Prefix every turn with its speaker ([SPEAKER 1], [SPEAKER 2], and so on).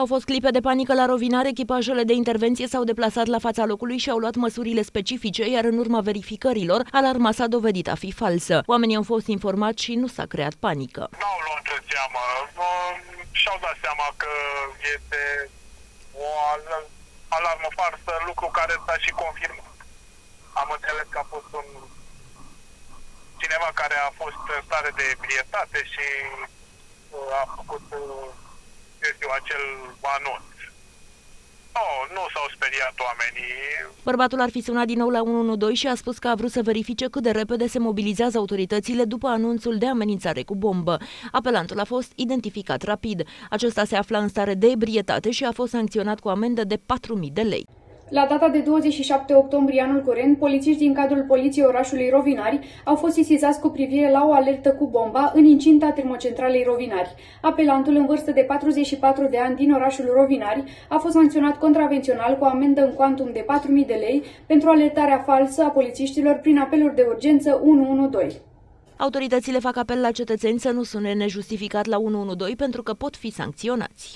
[SPEAKER 1] Au fost clipe de panică la Rovinare, echipajele de intervenție s-au deplasat la fața locului și au luat măsurile specifice, iar în urma verificărilor, alarma s-a dovedit a fi falsă. Oamenii au fost informați și nu s-a creat panică.
[SPEAKER 2] N-au luat în seamă. Și-au dat seama că este o alarmă farsă, lucru care s-a și confirmat. Am înțeles că a fost un cineva care a fost în stare de ebrietate și uh, a făcut uh, știu, acel anunț. Nu, nu s-au speriat oamenii.
[SPEAKER 1] Bărbatul ar fi sunat din nou la 112 și a spus că a vrut să verifice cât de repede se mobilizează autoritățile după anunțul de amenințare cu bombă. Apelantul a fost identificat rapid. Acesta se afla în stare de ebrietate și a fost sancționat cu amendă de 4.000 de lei.
[SPEAKER 3] La data de 27 octombrie anul curent, polițiști din cadrul poliției orașului Rovinari au fost sesizați cu privire la o alertă cu bomba în incinta termocentralei Rovinari. Apelantul în vârstă de 44 de ani din orașul Rovinari a fost sancționat contravențional cu amendă în cuantum de 4.000 de lei pentru alertarea falsă a polițiștilor prin apeluri de urgență 112.
[SPEAKER 1] Autoritățile fac apel la cetățeni să nu sune nejustificat la 112 pentru că pot fi sancționați.